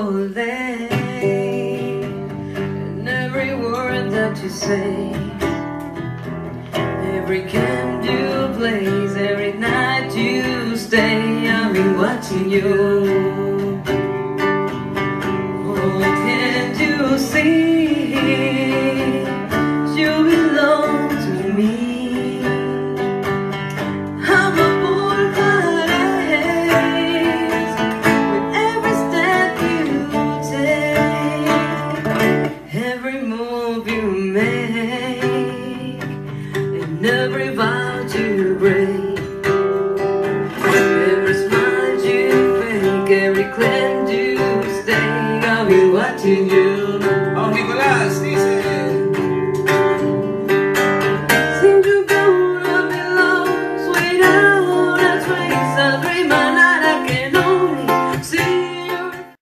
all every word that you say, every can you place, every night you stay, I've been watching you. Oh, can't you see? Every move you make, and every vow you break, every smile you fake, every cleanse you stay. I'll be watching you.